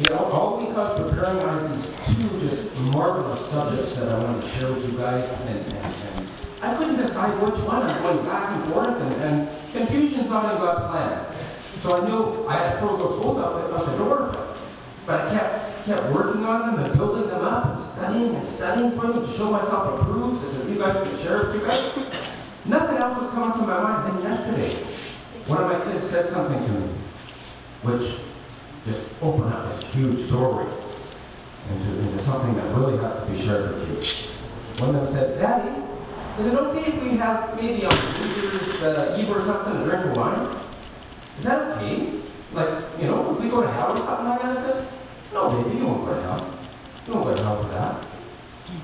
You know, all because preparing on these two just marvelous subjects that I wanted to share with you guys, and, and, and I couldn't decide which one. I'm going back and forth, and, and confusion's not in God's plan. So I knew I had to throw those both out out the door, but, I kept kept working on them and building them up and studying and studying for them to show myself approved, as if you guys could share it with you guys. Nothing else was coming to my mind. Then yesterday, one of my kids said something to me, which just open up this huge doorway into, into something that really has to be shared with you. One of them said, Daddy, is it okay if we have maybe on New Year's uh, Eve or something a drink of wine? Is that okay? Like, you know, would we go to hell or something like that? I said, No, baby, you won't go to hell. You won't go to hell for that.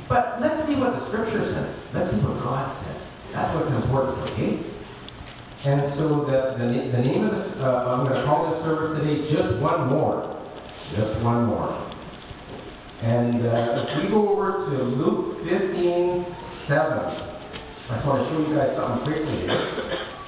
But let's see what the scripture says. Let's see what God says. That's what's important, okay? And so the, the, the name of this, uh, I'm going to call this service today Just One More. Just One More. And uh, if we go over to Luke 15, 7, I just want to show you guys something quickly here.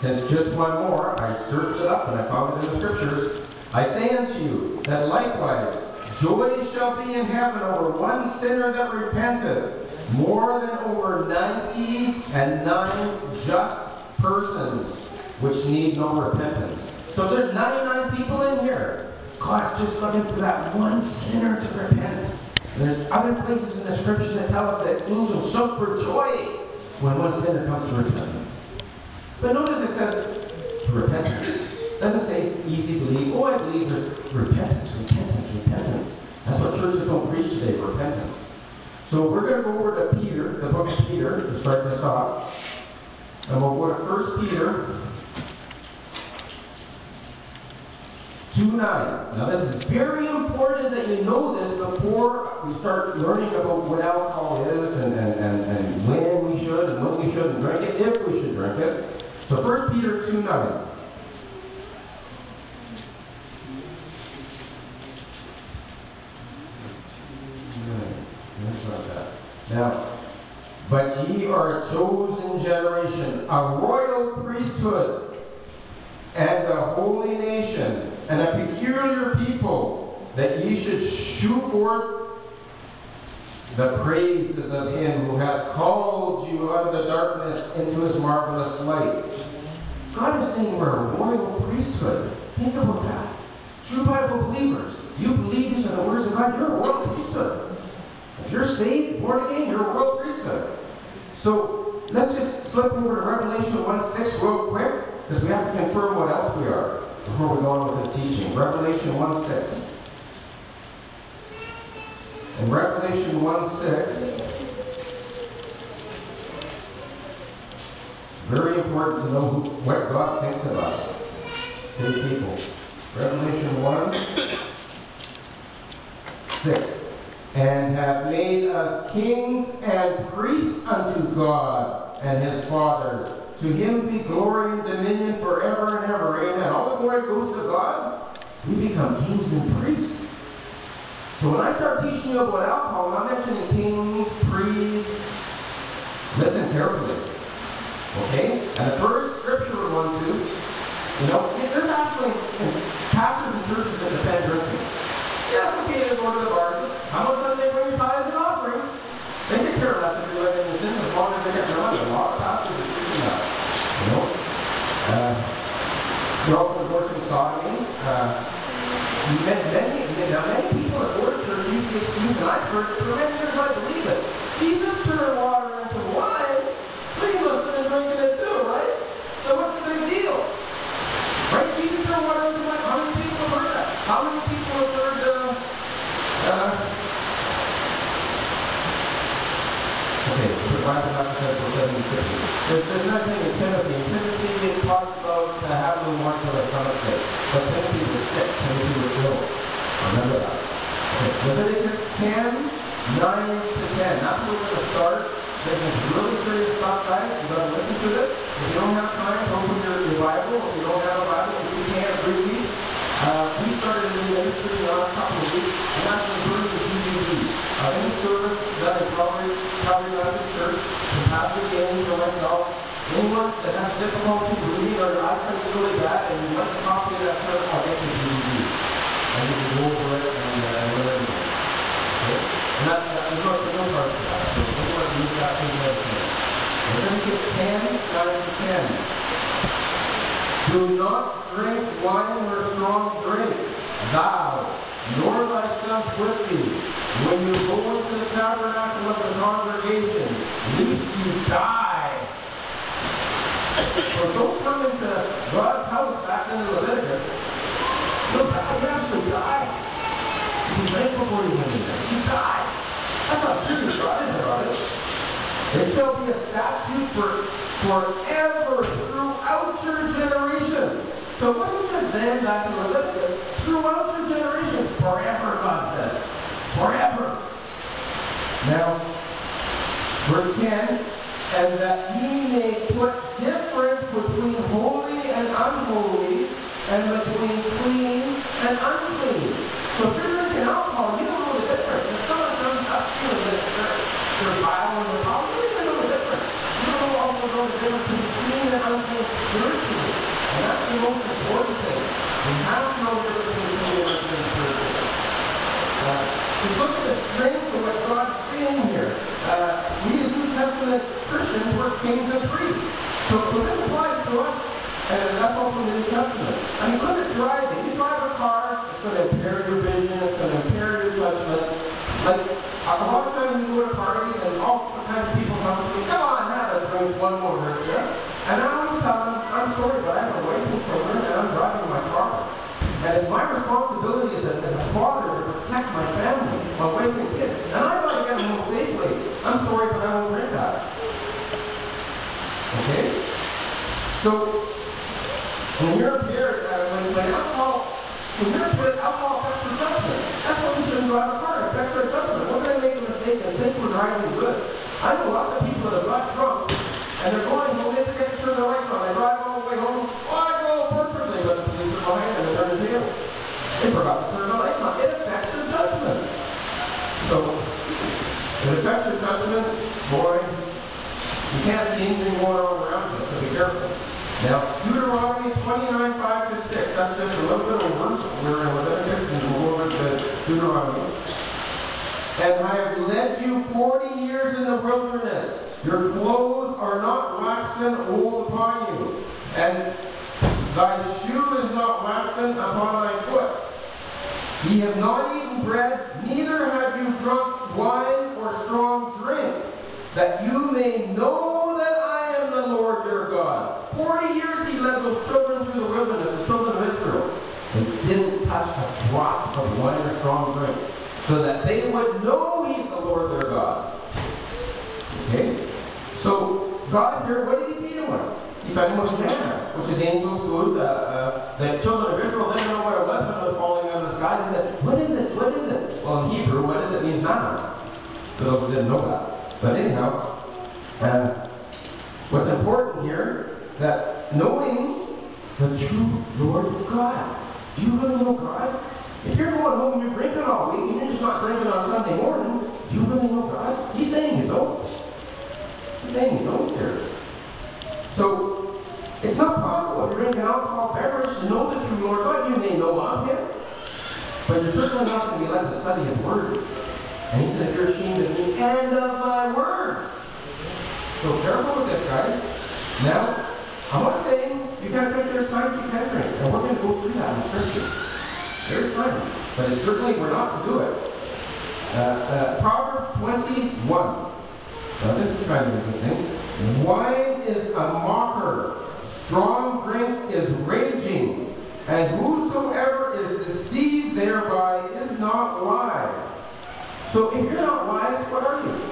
Since just one more, I searched it up and I found it in the scriptures. I say unto you that likewise joy shall be in heaven over one sinner that repenteth, more than over ninety and nine just persons which need no repentance. So there's 99 people in here. God's just looking for that one sinner to repent. And there's other places in the scriptures that tell us that angels shout for joy when one sinner comes to repentance. But notice it says to repentance. It doesn't say easy believe. Oh, I believe there's repentance, repentance, repentance. That's what churches don't preach today, repentance. So we're going to go over to Peter, the book of Peter, to start this off. And we'll go to 1 Peter 2 9. Now, this is very important that you know this before we start learning about what alcohol is and, and, and, and when we should and when we shouldn't drink it, if we should drink it. So, 1 Peter 2 9. That's not that. Now, but ye are a chosen generation, a royal priesthood, and a holy nation, and a peculiar people, that ye should shew forth the praises of him who hath called you out of the darkness into his marvelous light. God is saying we're a royal priesthood. Think about that. True Bible believers, you believe these are the words of God, you're a royal priesthood. If you're saved, born again, you're a royal priesthood. So let's just slip over to Revelation 1 6 real quick, because we have to confirm what else we are before we go on with the teaching. Revelation 1 6. In Revelation 1 6, very important to know who, what God thinks of us, His people. Revelation 1 6 and have made us kings and priests unto God and his Father. To him be glory and dominion forever and ever. Amen. All the glory goes to God. We become kings and priests. So when I start teaching you about alcohol, I'm mentioning kings, priests. Listen carefully. Okay? And the first scripture we're going to, you know, there's actually pastors and churches that defend drinking. Yeah, okay to go to the bar. How much money they bring tithes and offerings? They could care less if you're living in sin as long as they get their money. A lot of pastors are teaching that. You know? Uh, you're also working sodomy. Uh, many, many, now many people go to church use the excuse, and I've heard it for many years, I believe it. Jesus turned water into wine. Please must have been drinking it too, right? So what's the big deal? Right? Jesus turned water into wine. How many people have heard that? How many people have heard, uh, uh, okay, the Bible has said for 70 There's, nothing. In Timothy, it talks about uh, having no more till they come at sick. But Timothy was sick. Timothy was ill. Remember that. Okay. Leviticus 10, 9 to 10. That's where we're going to start. This is really serious stuff, guys. You've got to listen to this. If you don't have time, open your, your Bible. If you don't have a Bible, if you can't read these, uh, we started a new ministry the last couple of weeks, and that's the burning of DVD. Uh, any service that is probably, probably not in church, from Pastor James or myself, anyone that has difficulty reading or your eyesight is really bad and you want a copy that service, I'll get you. And you can go over it and uh, part of that. So we're going to use that thing right here. Leviticus 10, 9 to 10. Do not drink wine or strong drink, thou, nor thy sons with thee, when you go into the tabernacle of the congregation, lest you die. So don't come into God's house back into Leviticus. You'll actually die. Drank before you went in there. You die. That's how serious God is it. It shall be a statute for forever throughout your generations. So what he says then back in Leviticus, throughout your generations, forever, God says. Forever. Now, verse 10, and that ye may put difference between holy and unholy, and between clean and unclean. So if you're drinking alcohol, you don't know the difference. If someone comes up to you and they're, they're vile and they're you don't even know the difference. You don't also know the difference between clean and unclean spiritually. And that's the most important thing. We have to know the difference between clean and unclean spiritually. Uh, just look at the strength of what God's saying here. Uh, we Testament Christians were kings and priests. So, so this applies to us and that's also in the New Testament. I mean, look at driving. You drive a car, it's going to impair your vision, it's going to impair your judgment. Like, a lot of times you go to parties and all kinds of people come to me, come on, have a drink, one more yeah? And I always tell them, I'm sorry, but I have a wife and children, and I'm driving my car. And it's my responsibility as a, as a father to protect my family, my wife and kids. And I got to get them home safely. I'm sorry, but I won't drink that. Okay? So, when you're impaired, uh, when, when alcohol, when you're impaired, alcohol affects your judgment. That's why we shouldn't drive a car. It affects our judgment. We're going make a mistake and think we're driving good. I know a lot of people that have got drunk and they're going home, they forget to turn their lights on. They drive all the way home. Oh, I drove perfectly, but the police are behind and they're in jail. They forgot to turn the lights on. It affects your judgment. So, it affects your judgment, boy. You can't see anything going on around you, so be careful. Now, Deuteronomy 29, 5 to 6. That's just a little bit over. We're in Leviticus and we'll go over to Deuteronomy. And I have led you 40 years in the wilderness. Your clothes are not waxen old upon you, and thy shoe is not waxen upon thy foot. Ye have not eaten bread, neither have you drunk wine or strong drink, that you may know that I am the Lord your God. Forty years led those children through the wilderness, the children of Israel, and didn't touch a drop of wine or strong drink, so that they would know he's the Lord their God. Okay? So, God here, what did he them with? He fed them with manna, which is angel's food. Uh, uh, the children of Israel didn't know what it was when it was falling out of the sky. They said, What is it? What is it? Well, in Hebrew, what does it mean manna? For those who didn't know that. But anyhow, what's important here that knowing the true Lord God. Do you really know God? If you're going home and you're drinking all week and you're just not drinking on Sunday morning, do you really know God? He's saying you don't. He's saying you don't here. So, it's not possible if you're drinking alcohol beverage to know the true Lord God. You may know of Him, but you're certainly not going to be led to study His Word. And He said, You're ashamed of me and of my Word. So careful with this, guys. Now, I'm not saying you can't drink, there's times you can drink, and we're going to go through that in Scripture. There's times, but it's certainly we're not to do it. Uh, uh, Proverbs 21. Now this is kind of thing. Wine is a mocker, strong drink is raging, and whosoever is deceived thereby is not wise. So if you're not wise, what are you?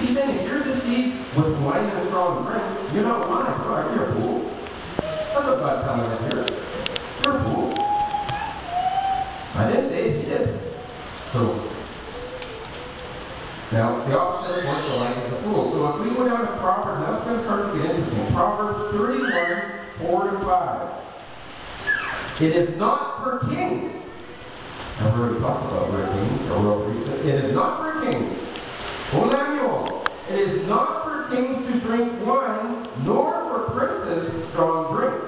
He's saying if you're deceived with wine and strong drink, you're not wise, right? You're a fool. That's what God's telling us here. You're a fool. I didn't say it, he did. So, now, the opposite what the like is a fool. So if we go down to Proverbs, it's going to start to get interesting. Proverbs 31, 4 to 5. It is not for kings. I've already talked about where kings are well recent. It is not for kings O Lemuel, it is not for kings to drink wine, nor for princes strong drink.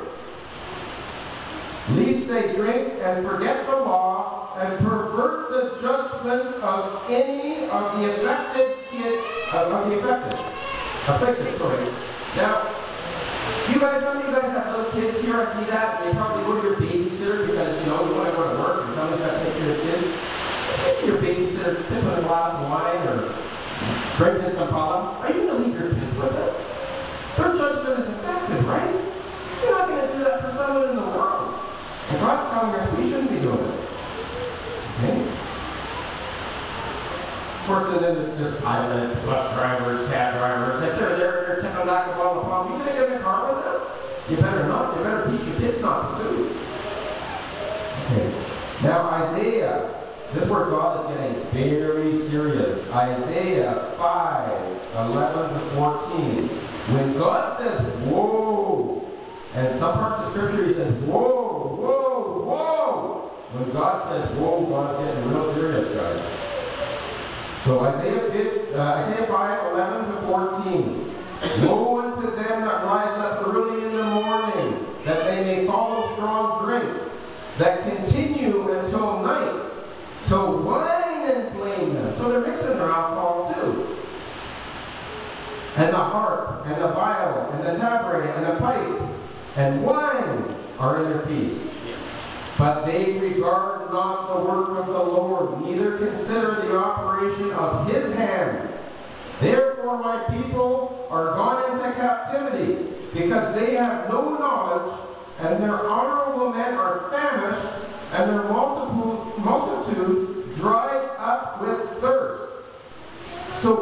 Lest they drink and forget the law and pervert the judgment of any of the affected uh, of the affected, afflicted, sorry. Now, you guys, some of you guys have little kids here, I see that, They probably go to your babysitter because, you know, you want to go to work, and somebody's got to take care of kids. Maybe your babysitter sipping a glass of wine or drinking some pollen. Are you going to leave your kids with it? Their judgment is affected, right? You're not going to do that for someone in the world. And God's telling us we shouldn't be doing it. Okay? Of course, and then there's, pilots, bus drivers, cab drivers. If they're there, they're tipping back a bottle of pump. You gonna get in a car with them? You better not. You better teach your kids not to do. Okay. Now Isaiah. This is where God is getting very serious. Isaiah 5, 11 to 14. When God says, whoa, and some parts of Scripture he says, whoa, whoa, whoa. When God says, whoa, God's getting real serious, guys. So Isaiah, 5, uh, Isaiah 5, 11 to 14. Woe unto them that rise up early in the morning, that they may follow strong drink, that continue until night, to wine and blame them. So they're mixing their alcohol too. And the harp, and the viol, and the tabret, and the pipe, and wine are in their peace. But they regard not the work of the Lord, neither consider the operation of his hands. Therefore my people are gone into captivity, because they have no knowledge, and their honorable men are famished, and their multitude, dried up with thirst. So,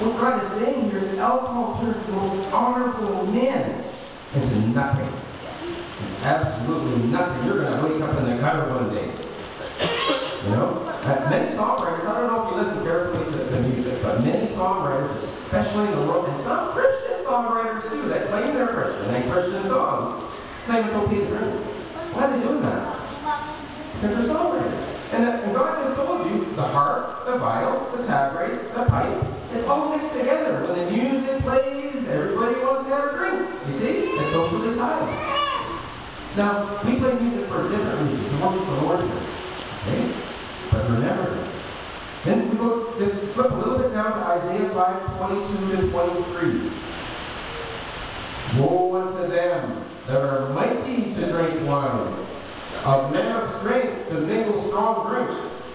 what God is saying here is alcohol turns the most honorable men nothing. Absolutely nothing. You're going to wake up in the gutter one day. You know? Uh, many songwriters, I don't know if you listen carefully to, to music, but many songwriters, especially in the world, and some Christian songwriters too, that claim they're Christian, they Christian songs, claim it's okay to. Why are they doing that? Because they're songwriters. And, that, and God has told you the harp, the viol, the tabret, the pipe, it's all mixed together. When the music plays, everybody wants to have a drink. You see? Now, we play music for a different reason. We worship the Lord. Okay? But remember this. Then we go, just slip a little bit down to Isaiah 5, 22 to 23. Woe unto them that are mighty to drink wine, of men of strength to mingle strong drink,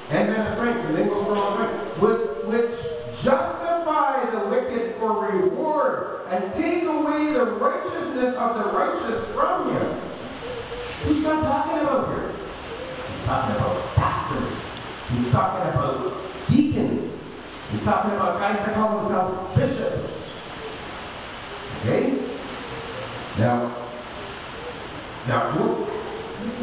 and men of strength to mingle strong drink, with which justify the wicked for reward, and take away the righteousness of the righteous from you. Who's God talking about here? He's talking about pastors. He's talking about deacons. He's talking about guys that call themselves bishops. Okay? Now, now,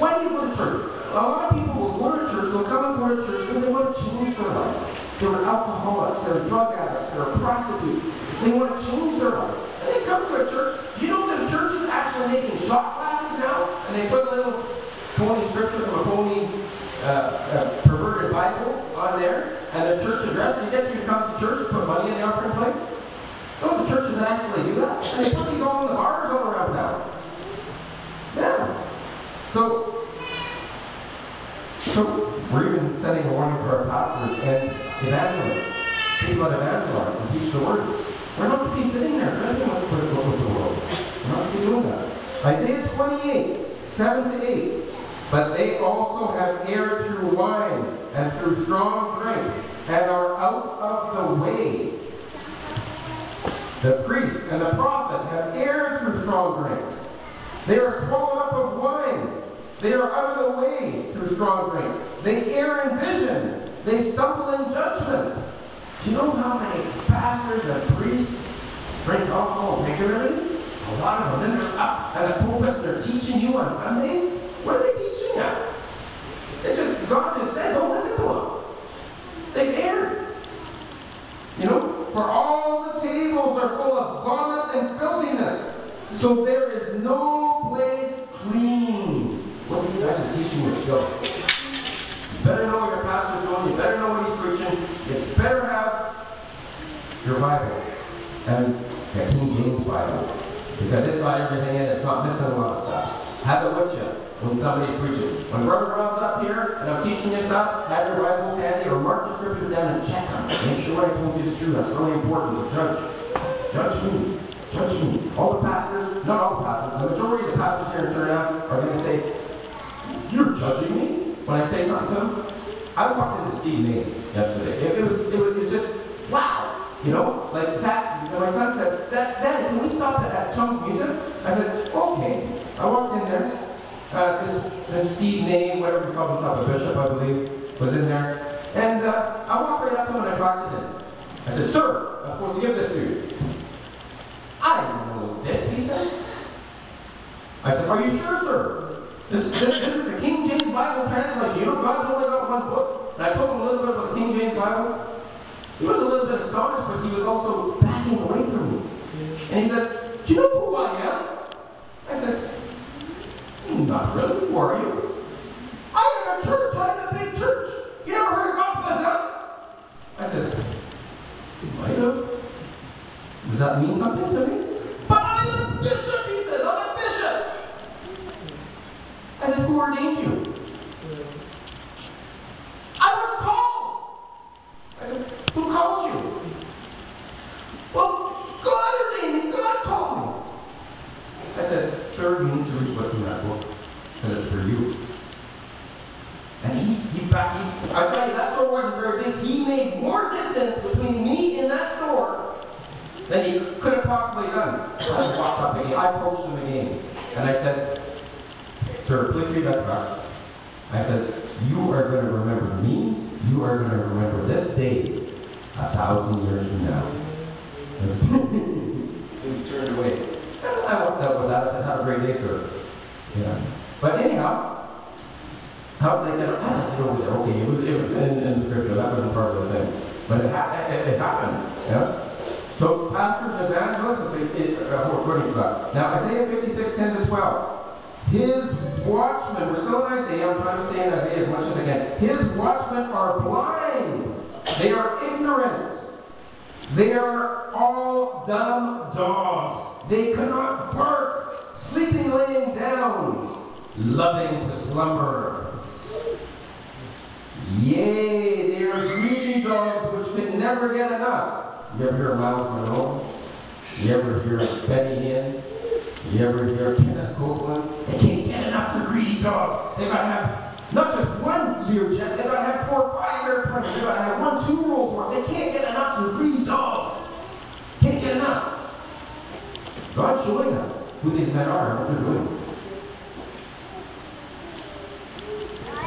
why do you go to church? A lot of people will go to church, will come and go to church because they want to change their life. They're alcoholics, they're drug addicts, they're prostitutes. They want to change their life. And they come to a church. Do you know that churches actually making shot glasses now? And they put a little phony scripture from a phony uh, uh, perverted Bible on there, and the church address. You get you to come to church, and put money in the offering plate. Those the churches that actually do that. And they put these all in the bars all around town. Yeah. So, so we're even sending a warning for our pastors and evangelists, people that evangelize and teach the word. We're not to be sitting there judging with, with, with the world. We're not to be doing that. Isaiah 28, 7 to 8. But they also have erred through wine and through strong drink, and are out of the way. The priest and the prophet have erred through strong drink. They are swallowed up of wine. They are out of the way through strong drink. They err in vision. They stumble in judgment. Do you know how many pastors and priests drink alcohol regularly? A lot of them. They're up at the pulpit they're teaching you on Sundays. What are they teaching you? They just, God just said, don't listen to them. They've erred. You know, for all the tables are full of vomit and filthiness. So there is no place clean. What these guys are teaching is filth. You better know what your pastor's doing. You better know what he's preaching. You better have your Bible and the King James Bible. Because it's got everything in it. It's not missing a lot of stuff. Have it with you. when somebody's preaching. When Brother Rob's up here and I'm teaching you stuff, have your Bibles handy or mark the scriptures down and check them. Make sure I told you is true. That's really important to judge. Judge me. Judge me. All the pastors, not all the pastors, the majority of the pastors here in Suriname are going to say, You're judging me when I say something to them. I walked into Steve May yesterday. It, it was it was, it was just wow. You know, like Zach, my son said, Dad, Daddy, can we stop at, at Chung's Music? I said, okay. I walked in there. Uh, this, this Steve May, whatever you call himself, a bishop, I believe, was in there. And uh, I walked right up to him and I talked to him. I said, sir, I'm supposed to give this to you. I don't know this, he said. I said, are you sure, sir? This, this, this is a King James Bible translation. You know, God's only got one book. And I told him a little bit about the King James Bible. He was a little bit astonished, but he was also backing away from me. And he says, Do you know who I am? I said, hmm, Not really. Who are you? I am a church. I'm a big church. You never heard of God Bethesda? I said, You might have. Does that mean something to me? But I'm a bishop, he says. I'm a bishop. I said, Who ordained you? I was called. I said, Who called you? Well, God ordained me. God called me. I said, To read what's in that book because it's for you. And he, he, he, I tell you, that store wasn't very big. He made more distance between me and that store than he could have possibly done. I walked up again. I approached him again. And I said, Sir, please read that back. I said, You are going to remember me. You are going to remember this day a thousand years from now. and he turned away. And I out with that. I said, Have a great day, sir. Yeah. But anyhow, how they get I don't know. Okay, it was, it was in, in the scripture. That wasn't part of the thing. But it, ha- it, it happened. Yeah. So pastors, evangelists, it, it, uh, according to God. Now Isaiah 56, 10 to 12. His watchmen, we're still in Isaiah, I'm trying to stay in Isaiah as much as I can. His watchmen are blind. They are ignorant. They are all dumb dogs. Loving to slumber. Yea, are greedy dogs which can never get enough. You ever hear Myles Munroe? You ever hear Benny Hinn? You ever hear Kenneth Copeland? They can't get enough of greedy dogs. They gotta have not just one year Learjet, they gotta have four or five airplanes. They gotta have one, two Rolls Royce. They can't get enough of greedy dogs. Can't get enough. God's showing us who these men are and what they're doing.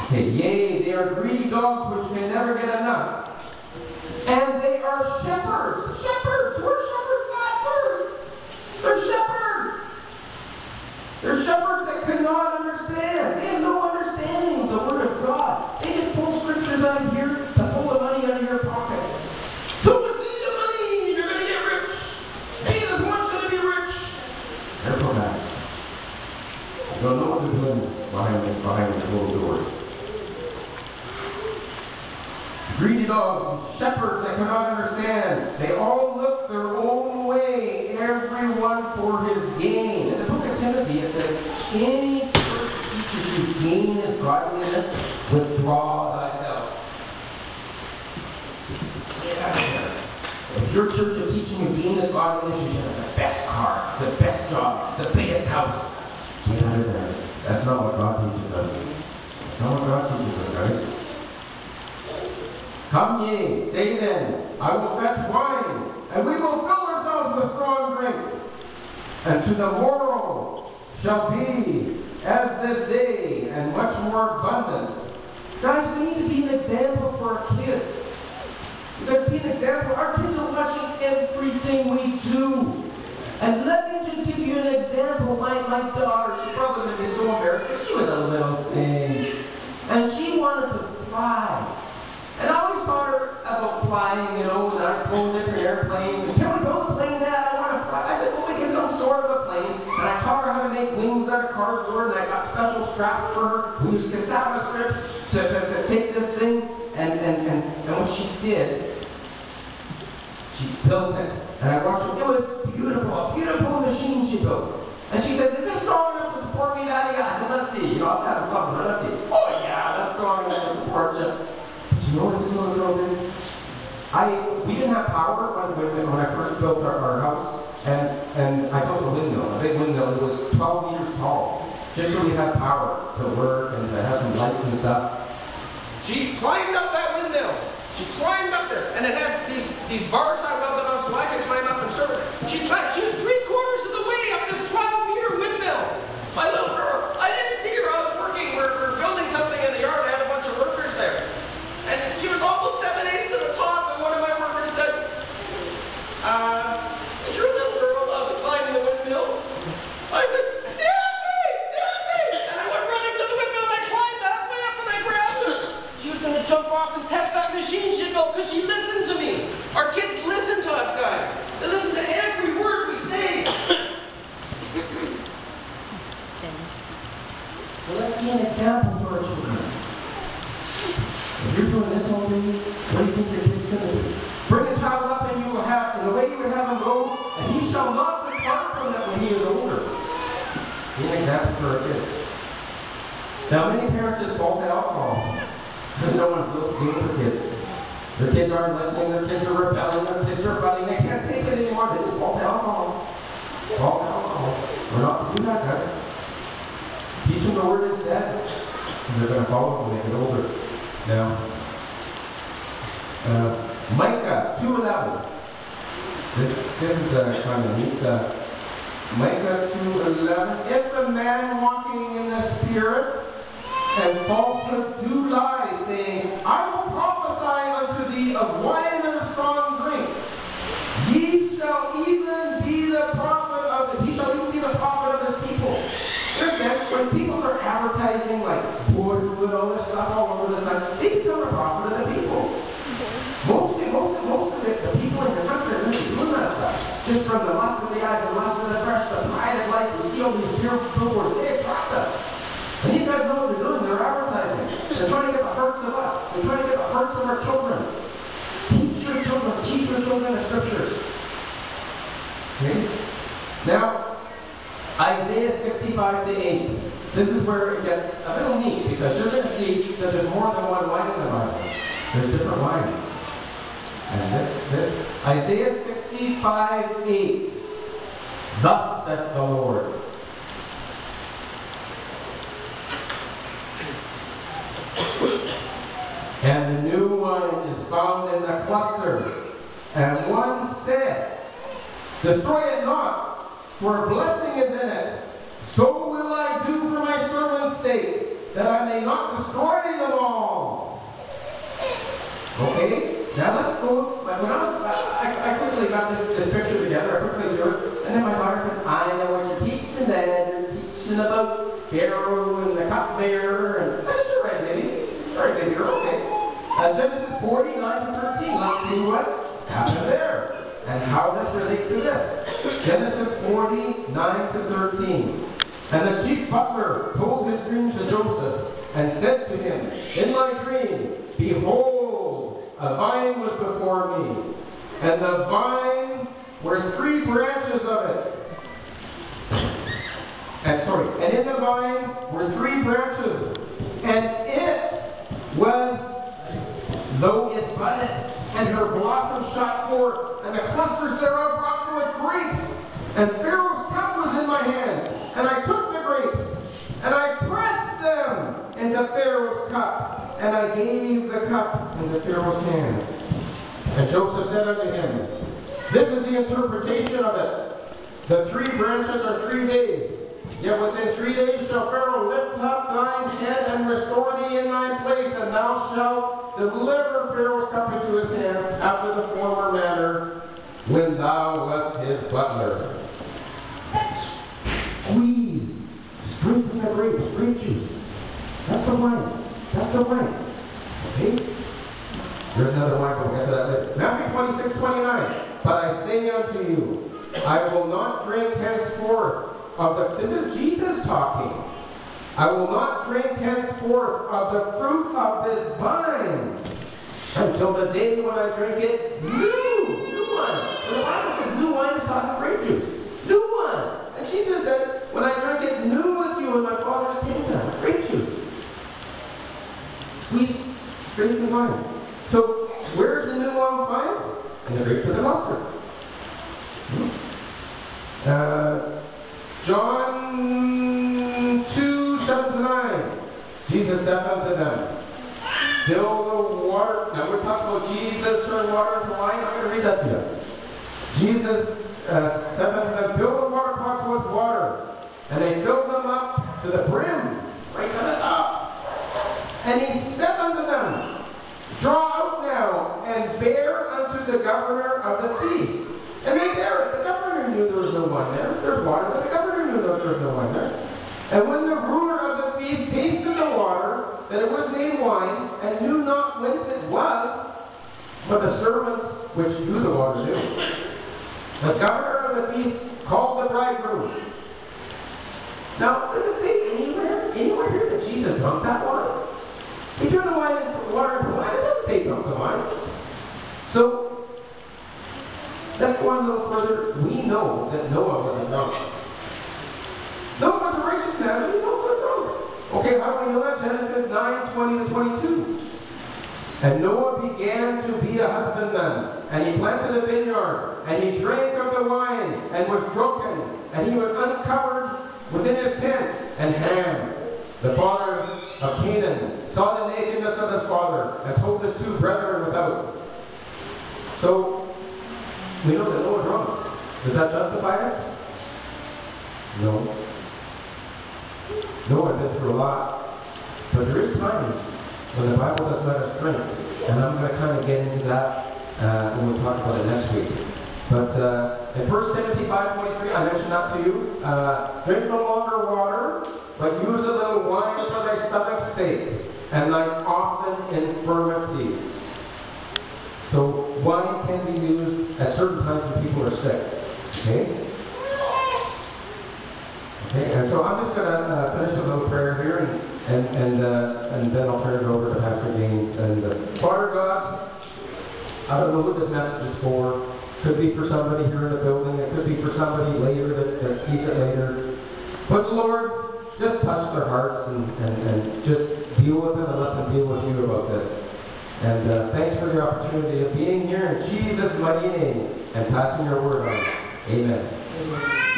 Okay, yea, they are greedy dogs which can never get enough. And they are shepherds. Shepherds! We're shepherds, not. They're shepherds. They're shepherds that cannot understand. They have no understanding of the Word of God. They just pull scriptures out of here to pull the money out of your pocket. So receive the money, you're going to get rich. Jesus wants you to be rich. Careful that. You don't know what they're doing behind the, behind the closed doors. Greedy dogs, shepherds that cannot understand. They all look their own way, everyone for his gain. In the book of Timothy, it says, Any church teaches you gain is godliness, withdraw thyself. Get out of here. If your church is teaching you gain is godliness, you should have the best car, the best job, the biggest house. Get out of there. That's not what God teaches us. That's not what God teaches us, guys. Come ye, say then, I will fetch wine, and we will fill ourselves with strong drink. And to the morrow shall be as this day, and much more abundant. Guys, we need to be an example for our kids. We've got to be an example. Our kids are watching everything we do. And let me just give you an example. My, my daughter, she's probably going to be so embarrassed, but she was a little thing. And she wanted to fly. And I always her about flying, you know, and I'd flown different airplanes. And can we build a plane, Dad? I want to fly. I said, well, we get some sort of a plane. And I taught her how to make wings out of cardboard, and I got special straps for her. We used cassava strips to, to, to take this thing. And, and, and, and what she did, she built it. And I watched it. It was beautiful, a beautiful machine she built. And she said, is this strong enough to support me, Daddy? I said, let's see, you know, let's have a fun, let's see. Oh yeah, let's go on and support you. But you know what this little girl did? I, we didn't have when, when I first built our, our house, and, and I built a windmill, a big windmill, it was 12 meters tall, just so we had power to work and to have some lights and stuff. She climbed up that windmill. She climbed up there, and it had these, these bars I welded on so I could climb up and serve it. She climbed, she was three quarters of the way up this 12 meter windmill. My little girl, I didn't see her, I was working, we're, we're building something in the yard, I had a bunch of workers there. And she was almost seven eighths to the top, and one of my workers said, uh, is your little girl allowed to climb the windmill? I said, help me, help me! And I went running to the windmill, and I climbed halfway up, and I grabbed her. She was going to jump off and test that machine she built, because she listened to me. Our kids listen to us, guys. They listen to every word we say. Well, let's be an example to our children. If you're doing this all day, what do you think your kid's going to do? Bring a child up and you will have, in the way you would have him go, and he shall not depart from that when he is older. Be an example for our kids. Now, many parents just fault alcohol because no one feels kids. Their kids aren't listening, their kids are rebelling, their kids are fighting, they can't take it anymore, they just fault alcohol. Fault alcohol. We're not to do that, guys. Teach them the word instead. And they're going to follow when they get older. Now, uh, Micah 2.11. This, this is uh, kind of neat. Uh, Micah 2.11. If a man walking in the Spirit and falsehood do lie, saying, I will prophesy unto thee of wine and of strong drink, ye shall even be the prophet of he shall even be the prophet of his people. When people are advertising like Woodwood, all this stuff all over the place, they become a prophet of the people. Most of, most most of the, the people in the country are doing that stuff. Just from the lust of the eyes, the lust of the flesh, the pride of life, see all these billboards, they attract us. And these guys know what they're doing, they're advertising. They're trying to get the hearts of us. They're trying to get the hearts of our children. Teach your children, teach your children the scriptures. Okay? Now, Isaiah 65 to 8. This is where it gets a little neat because you're going to see that there's more than one wine in the Bible. There's different wine. And this, this, Isaiah 65 8. Thus saith the Lord. And the new wine is found in the cluster. And one said, Destroy it not, for a blessing is in it. So will I do for my servant's sake, that I may not destroy them all. Okay? Now let's go. When I, was, I, I quickly got this, this picture together. I quickly drew it. And then my daughter said, I know what you're teaching, Dad. You're teaching about Pharaoh and the cupbearer. And I said, right, baby. Very good, you're okay. Uh, Genesis 49 to 13. Let's see what and how this relates to this. Genesis 49 to 13. And the chief butler told his dream to Joseph and said to him, In my dream, behold, a vine was before me, and the vine were three branches of it. And sorry, and in the vine were three branches, and it was though it budded, and her blossom shot forth, and the clusters thereof brought forth grapes. And Pharaoh's cup was in my hand, and I took the grapes, and I pressed them into Pharaoh's cup, and I gave the cup into Pharaoh's hand. And Joseph said unto him, This is the interpretation of it. The three branches are three days. Yet within three days shall Pharaoh lift up thine head and restore thee in thine place, and thou shalt deliver Pharaoh's cup into his hand after the former manner when thou wast his butler. Squeeze straight from the grapes, grape juice. That's the wine. That's the wine. Okay? There's another wine, we'll get to that later. Matthew 26, 29. But I say unto you, I will not drink henceforth of the. This is Jesus talking. I will not drink henceforth of the fruit of this vine until the day when I drink it new, new wine. And the Bible says new wine is not grape juice. New wine. And Jesus said, when I drink it new with you in my Father's kingdom, grape juice. Squeeze, drink the wine. So where's the new wine vine? In the grapes of the mustard. Hmm? Uh, John Fill the water. Now we're talking about Jesus turned water into wine. I'm going to read that to you. Jesus uh, said unto them, Fill the water pots with water. And they filled them up to the brim, right to the top. And he said unto them, Draw out now and bear unto the governor of the feast. And they bear it. The governor knew there was no wine there. There's water, but the governor knew there was no wine there. And when the ruler of the feast tasted that it was made wine, and knew not whence it was, but the servants which drew the water knew. The governor of the feast called the bridegroom. Now, does it say anywhere, anywhere here that Jesus drunk that wine? He turned the wine into water into wine. It doesn't say the wine. So, let's go on a little further. We know that Noah was a drunk. Noah was a righteous man, but he was also drunk. Okay, how do we know that? Genesis 9, 20 to 22. And Noah began to be a husbandman, and he planted a vineyard, and he drank of the wine, and was drunken, and he was uncovered within his tent. And Ham, the father of Canaan, saw the nakedness of his father, and told his two brethren without. So, we know that Noah drunk. Does that justify it? No. Noah had been through a lot. But there is times when the Bible does let us drink. And I'm going to kind of get into that uh, when we talk about it next week. But uh, in 1 Timothy 5.23, I mentioned that to you. Uh, drink no longer water, but use a little wine for thy stomach's sake, and thy often infirmities. So wine can be used at certain times when people are sick. Okay? So I'm just going to uh, finish with a little prayer here, and and and, uh, and then I'll turn it over to Pastor Gaines. And uh, Father God, I don't know who this message is for. Could be for somebody here in the building. It could be for somebody later that, that sees it later. But Lord, just touch their hearts and, and, and just deal with them and let them deal with you about this. And uh, thanks for the opportunity of being here in Jesus' mighty name and passing your word on. Amen. Amen.